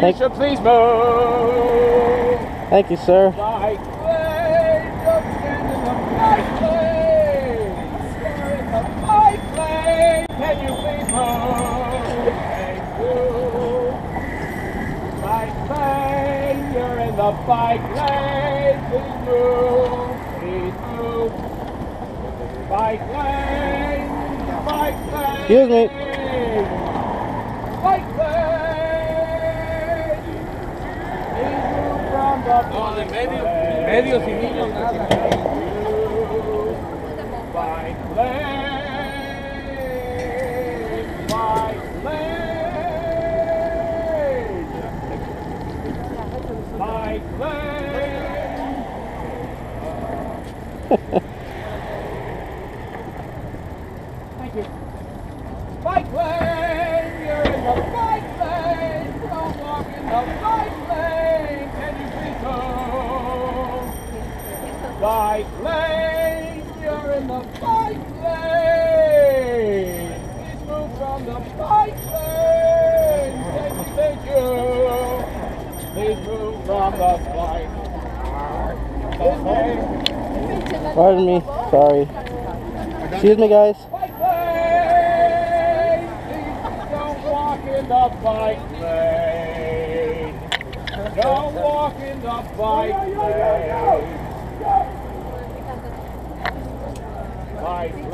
Thank- should please move. Thank you, sir. Bike lane, don't stand in the bike lane. You're in the bike lane. Can you please move? Bike lane, you're in the bike lane. Please move. Please move. Bike lane, bike lane. Excuse me. No, de medio, medios y niños nada. Thank you. Bike lane, Bike lane, you're in the bike lane. Please move from the bike lane. Thank you, thank you. Please move from the bike. lane. Pardon me. Sorry. Excuse me, guys. Bike lane, please don't walk in the bike lane. Don't walk in the bike lane.